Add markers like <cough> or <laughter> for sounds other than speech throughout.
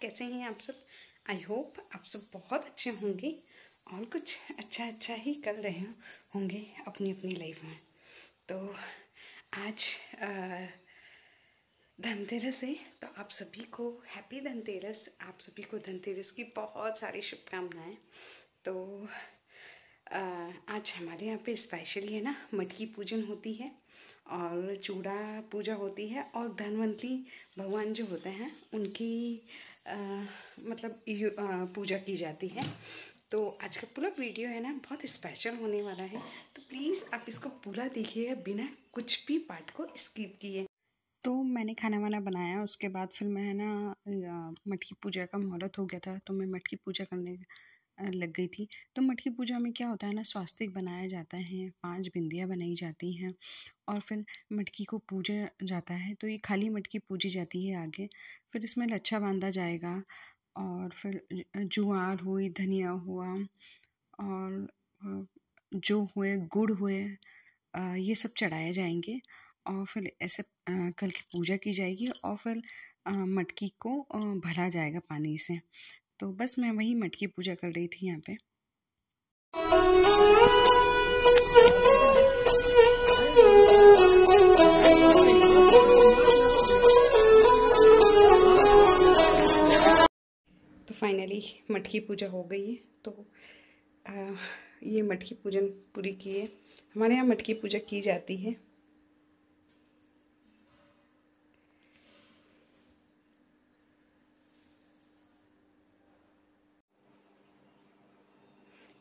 कैसे हैं आप सब? आई होप आप सब बहुत अच्छे होंगे और कुछ अच्छा अच्छा ही कर रहे होंगे अपनी अपनी लाइफ में। तो आज धनतेरस है तो आप सभी को हैप्पी धनतेरस, आप सभी को धनतेरस की बहुत सारी शुभकामनाएँ। तो आ, आज हमारे यहाँ पे स्पेशली है ना मटकी पूजन होती है और चूड़ा पूजा होती है और धनवंतरी भगवान जो होते हैं उनकी आ, मतलब आ, पूजा की जाती है। तो आज का पूरा वीडियो है ना बहुत स्पेशल होने वाला है। तो प्लीज़ आप इसको पूरा देखिएगा बिना कुछ भी पार्ट को स्किप किए। तो मैंने खाना वाना बनाया उसके बाद फिर मैं है ना मटकी पूजा का मुहूर्त हो गया था तो मैं मटकी पूजा करने लग गई थी। तो मटकी पूजा में क्या होता है ना, स्वास्तिक बनाया जाता है, पाँच बिंदियाँ बनाई जाती हैं और फिर मटकी को पूजा जाता है। तो ये खाली मटकी पूजी जाती है आगे। फिर इसमें लच्छा बांधा जाएगा और फिर जुआर हुई, धनिया हुआ और जो हुए, गुड़ हुए ये सब चढ़ाए जाएँगे और फिर ऐसे कल की पूजा की जाएगी और फिर मटकी को भरा जाएगा पानी से। तो बस मैं वही मटकी पूजा कर रही थी यहाँ पे। तो फाइनली मटकी पूजा हो गई है। तो आ, ये मटकी पूजन पूरी की है। हमारे यहाँ मटकी पूजा की जाती है।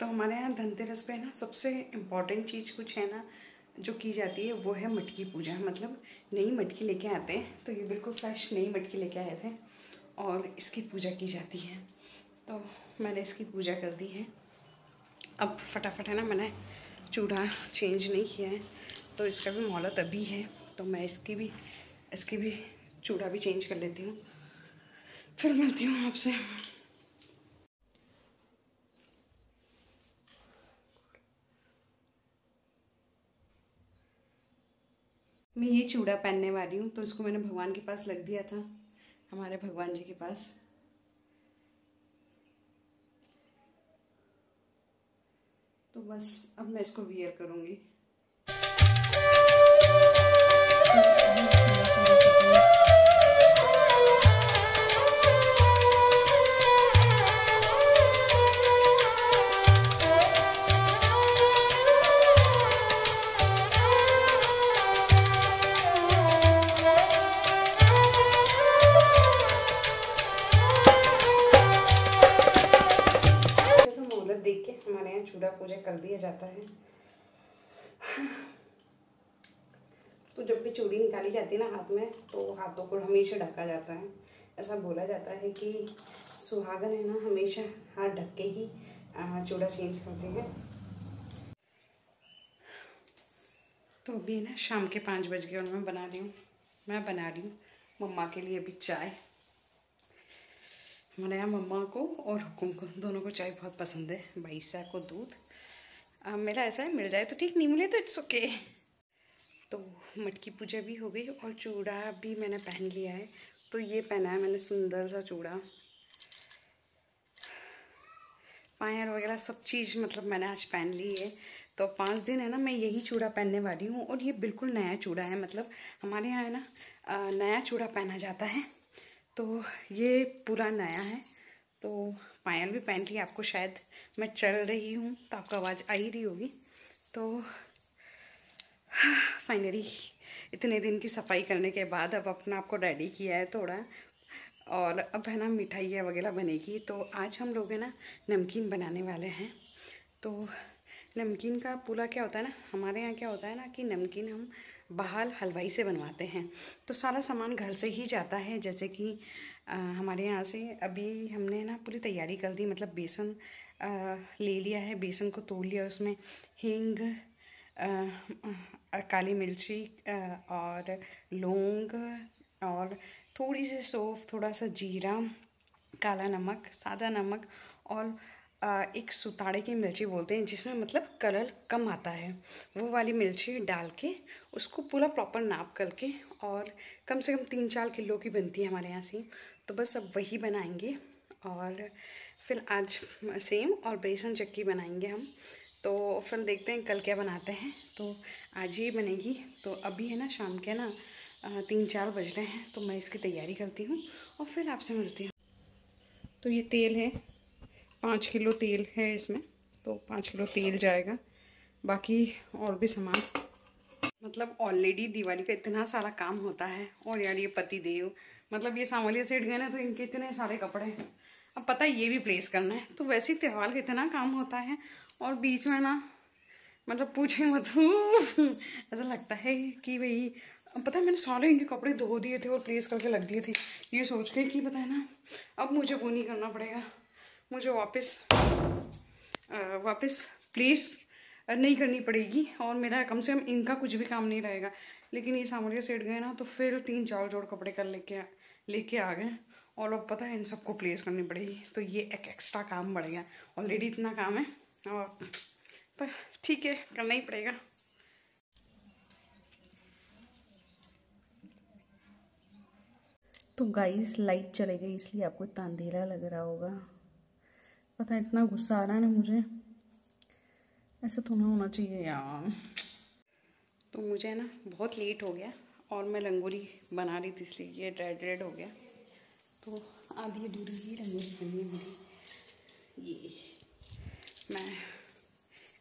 तो हमारे यहाँ धनतेरस पे ना, सबसे इंपॉर्टेंट चीज़ कुछ है ना, जो की जाती है, वो है मटकी पूजा। मतलब नई मटकी लेके आते हैं तो ये बिल्कुल फ्रेश नई मटकी लेके आए थे, और इसकी पूजा की जाती है। तो मैंने इसकी पूजा कर दी है। अब फटाफट है ना, मैंने चूड़ा चेंज नहीं किया है तो इसका भी मोहलत अभी है तो मैं इसकी भी इसकी भी चूड़ा भी चेंज कर लेती हूँ। फिर मिलती हूँ आपसे। मैं ये चूड़ा पहनने वाली हूँ तो इसको मैंने भगवान के पास लग दिया था, हमारे भगवान जी के पास। तो बस अब मैं इसको वियर करूँगी। तो जब भी चूड़ी निकाली जाती है ना हाथ में तो हाथों को हमेशा ढका जाता है। ऐसा बोला जाता है कि सुहागन है ना, हमेशा हाथ ढक के ही चूड़ा चेंज करते हैं। तो अभी ना, शाम के पाँच बज गए और मैं बना रही हूँ। मैं बना रही हूँ मम्मा के लिए अभी चाय। हमारे मम्मा को और हुकुम को, दोनों को चाय बहुत पसंद है बाईसा को दूध। आ, मेरा ऐसा है मिल जाए तो ठीक नहीं मिले तो इट्स ओके तो मटकी पूजा भी हो गई और चूड़ा भी मैंने पहन लिया है। तो ये पहना है मैंने सुंदर सा चूड़ा। पायर वगैरह सब चीज़ मतलब मैंने आज पहन ली है। तो पाँच दिन है ना मैं यही चूड़ा पहनने वाली हूँ और ये बिल्कुल नया चूड़ा है। मतलब हमारे यहाँ है ना नया चूड़ा पहना जाता है। तो ये पूरा नया है। तो पायल भी पहन ली आपको शायद मैं चल रही हूँ तो आपको आवाज़ आ ही रही होगी। तो फाइनली इतने दिन की सफ़ाई करने के बाद अब अपना आपको रेडी किया है थोड़ा, और अब है ना मिठाइयाँ वगैरह बनेगी। तो आज हम लोग है ना नमकीन बनाने वाले हैं। तो नमकीन का पूरा क्या होता है ना, हमारे यहाँ क्या होता है ना कि नमकीन हम बाहर हलवाई से बनवाते हैं। तो सारा सामान घर से ही जाता है, जैसे कि हमारे यहाँ से अभी हमने ना पूरी तैयारी कर दी मतलब बेसन ले लिया है, बेसन को तोड़ लिया, उसमें हींग काली मिर्ची और लौंग, और थोड़ी सी सौंफ, थोड़ा सा जीरा, काला नमक, सादा नमक, और एक सुताड़े की मिर्ची बोलते हैं, जिसमें मतलब कलर कम आता है। वो वाली मिर्ची डाल के उसको पूरा प्रॉपर नाप करके, और कम से कम तीन चार किलो की बनती है हमारे यहाँ से। तो बस अब वही बनाएँगे और फिर आज सेम और बेसन चक्की बनाएँगे हम। तो फिर देखते हैं कल क्या बनाते हैं। तो आज ही बनेगी। तो अभी है ना, शाम के ना तीन चार बज रहे हैं। तो मैं इसकी तैयारी करती हूँ और फिर आपसे मिलती हूँ। तो ये तेल है। पाँच किलो तेल है इसमें। तो पाँच किलो तेल जाएगा। बाकी और भी सामान। मतलब ऑलरेडी दिवाली का इतना सारा काम होता है। और यार ये पति देव मतलब ये सांवलिया सेट गए ना तो इनके इतने सारे कपड़े हैं। अब पता है, ये भी प्लेस करना है। तो वैसे ही त्यौहार इतना काम होता है और बीच में ना मतलब पूछे मत <laughs> ऐसा लगता है कि भाई पता है, मैंने सारे इनके कपड़े धो दिए थे और प्लेस करके लग दिए थे। ये सोच के कि पता है ना, अब मुझे वो नहीं करना पड़ेगा। मुझे वापस वापस प्लेस नहीं करनी पड़ेगी और मेरा कम से कम इनका कुछ भी काम नहीं रहेगा। लेकिन ये सामरिया सेट गए ना तो फिर तीन चार जोड़ कपड़े कर लेके लेके आ गए और अब पता है इन सबको प्लेस करनी पड़ेगी। तो ये एक एक्स्ट्रा काम बढ़ गया। ऑलरेडी इतना काम है और पर ठीक है करना ही पड़ेगा। तो गाइस लाइट चले गई इसलिए आपको इतना अंधेरा लग रहा होगा। पता है इतना गुस्सा आ रहा है ना मुझे। ऐसा तो ना होना चाहिए यार। तो मुझे ना बहुत लेट हो गया। और मैं रंगोली बना रही थी, इसलिए ये रेड रेड हो गया। तो आधी अधूरी ही रंगोली बनी मेरी। ये मैं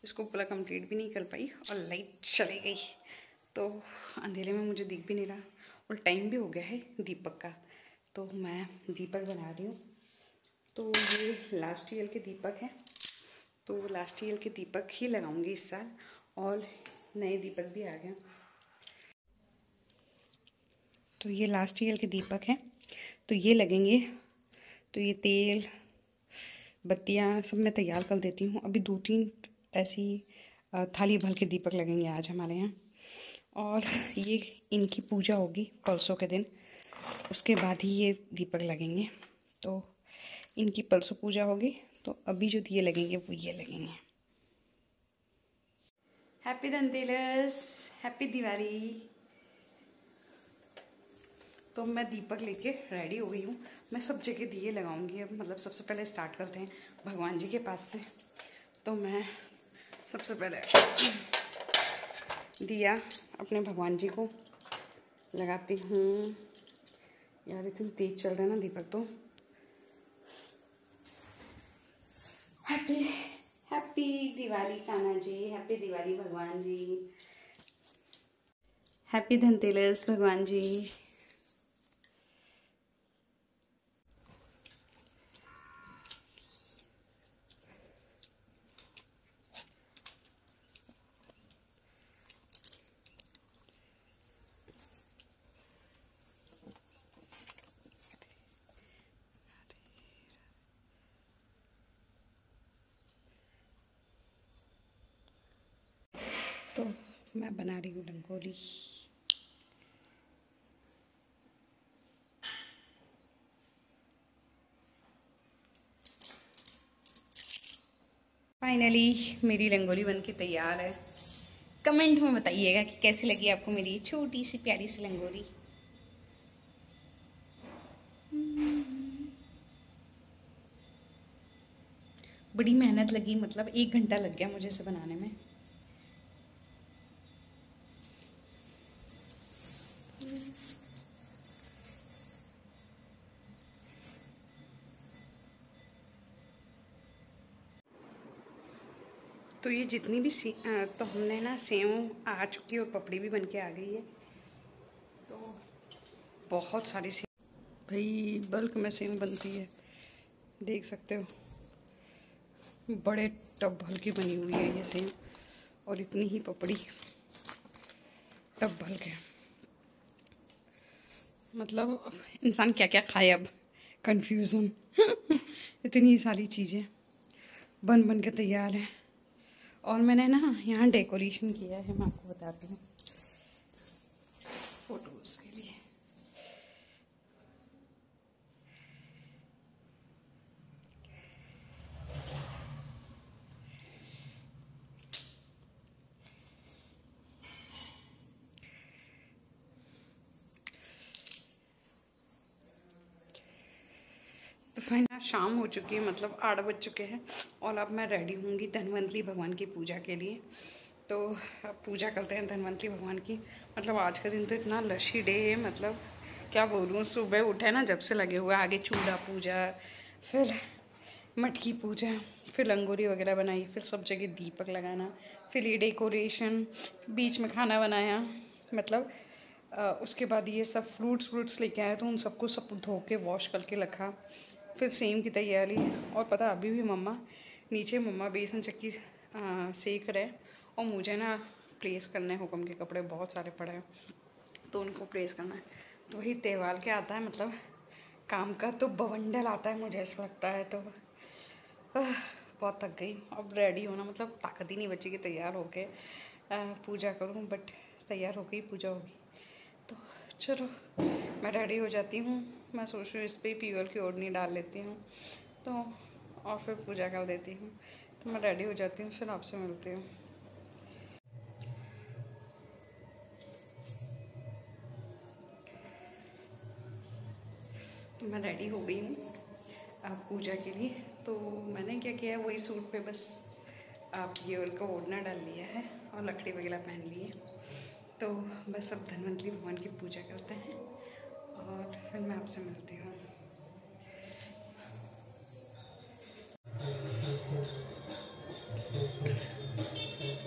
इसको पूरा कंप्लीट भी नहीं कर पाई और लाइट चली गई। तो अंधेरे में मुझे दिख भी नहीं रहा और टाइम भी हो गया है दीपक का। तो मैं दीपक बना रही हूँ। तो ये लास्ट ईयर के दीपक हैं। तो लास्ट ईयर के दीपक ही लगाऊँगी इस साल और नए दीपक भी आ गए तो ये लास्ट ईयर के दीपक हैं। तो ये लगेंगे। तो ये तेल, बत्तियाँ सब मैं तैयार कर देती हूँ। अभी दो तीन ऐसी थाली भर के दीपक लगेंगे आज हमारे यहाँ। और ये इनकी पूजा होगी परसों के दिन। उसके बाद ही ये दीपक लगेंगे। तो इनकी परसों पूजा होगी। तो अभी जो दिए लगेंगे, वो ये लगेंगे। हैप्पी धनतेरस हैप्पी दिवाली तो मैं दीपक लेके रेडी हो गई हूँ। मैं सब जगह दिए लगाऊँगी अब मतलब सबसे पहले स्टार्ट करते हैं भगवान जी के पास से। तो मैं सबसे पहले दिया अपने भगवान जी को। लगाती हूँ। यार, इतनी तेज चल रहा है ना दीपक तो। Happy happy Diwali Kanha ji happy Diwali भगवान जी। हैप्पी धनतेरस भगवान जी तो मैं बना रही हूँ रंगोली। फाइनली मेरी रंगोली बन के तैयार है। कमेंट में बताइएगा कि कैसी लगी आपको मेरी छोटी सी प्यारी सी रंगोली। बड़ी मेहनत लगी मतलब एक घंटा लग गया मुझे इसे बनाने में। तो ये जितनी भी सी तो हमने ना सेव आ चुकी है और पपड़ी भी बन के आ गई है। तो बहुत सारी सी भाई, बल्क में सेव बनती है। देख सकते हो, बड़े टब भल की बनी हुई है ये सेव, और इतनी ही पपड़ी टब भल के मतलब इंसान क्या क्या खाए अब? कंफ्यूजन <laughs> इतनी सारी चीज़ें बन बन के तैयार हैं। और मैंने ना यहाँ डेकोरेशन किया है मैं आपको बताती हूँ। फ़ोटोज़ फाइनल शाम हो चुकी है मतलब आठ बज चुके हैं और अब मैं रेडी होंगी धनवंतरी भगवान की पूजा के लिए। तो अब पूजा करते हैं धनवंतरी भगवान की। मतलब आज का दिन तो इतना लशी डे है मतलब क्या बोलूँ, सुबह उठे ना, जब से लगे हुए आगे चूड़ा पूजा, फिर मटकी पूजा, फिर लंगोरी वगैरह बनाई, फिर सब जगह दीपक लगाना, फिर ये डेकोरेशन बीच में खाना बनाया मतलब उसके बाद ये सब फ्रूट्स व्रूट्स लेके आए तो उन सबको सब धो के वॉश करके रखा। फिर सेम की तैयारी और पता अभी भी मम्मा नीचे मम्मा बेसन चक्की सेक रहे और मुझे ना प्लेस करने हुक्म के कपड़े बहुत सारे पड़े हैं। तो उनको प्लेस करना है। तो वही त्यौहार के आता है मतलब काम का तो बवंडल आता है मुझे ऐसा लगता है तो। बहुत थक गई। अब रेडी होना मतलब ताकत ही नहीं बची कि तैयार होके पूजा करूँ बट तैयार हो गई पूजा होगी। तो चलो, मैं रेडी हो जाती हूँ। मैं सोच रही हूँ इस पर ही पीवल की ओढ़नी डाल लेती हूँ। तो और फिर पूजा कर देती हूँ। तो मैं रेडी हो जाती हूँ, फिर आपसे मिलती हूँ। तो मैं रेडी हो गई हूँ आप पूजा के लिए। तो मैंने क्या किया है वही सूट पे बस आप ये का ओढ़ना डाल लिया है और लकड़ी वगैरह पहन ली है। तो बस अब धनवंतरी भगवान की पूजा करते हैं। और फिर मैं आपसे मिलती हूँ।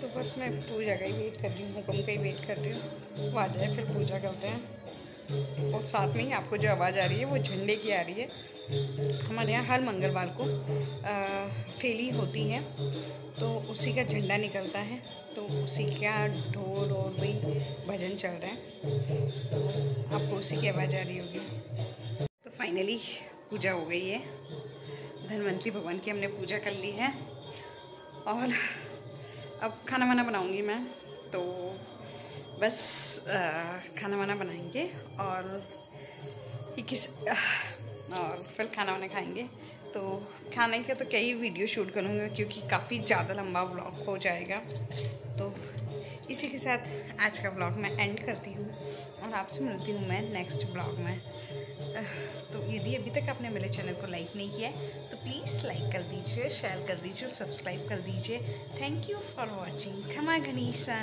तो बस मैं पूजा का ही वेट कर रही हूँ हुक्म का ही वेट कर रही हूँ। वो आ जाए, फिर पूजा करते हैं। और साथ में ही आपको जो आवाज़ आ रही है, वो झंडे की आ रही है। हमारे यहाँ हर मंगलवार को आ, फेली होती है तो उसी का झंडा निकलता है तो उसी का ढोल और वही भजन चल रहा है। आपको उसी की आवाज़ आ रही होगी। तो फाइनली पूजा हो गई है। धनवंतरी भगवान की हमने पूजा कर ली है। और अब खाना वाना बनाऊँगी मैं। तो बस आ, खाना वाना बनाएँगे और किस और फिर खाना वाना खाएँगे। तो खाने का तो कई वीडियो शूट करूँगा क्योंकि काफ़ी ज़्यादा लंबा व्लॉग हो जाएगा। तो इसी के साथ आज का ब्लॉग मैं एंड करती हूँ और आपसे मिलती हूँ मैं नेक्स्ट ब्लॉग में। तो यदि अभी तक आपने मेरे चैनल को लाइक नहीं किया है तो प्लीज़ लाइक कर दीजिए शेयर कर दीजिए और सब्सक्राइब कर दीजिए। थैंक यू फॉर वॉचिंग खमा गनीसा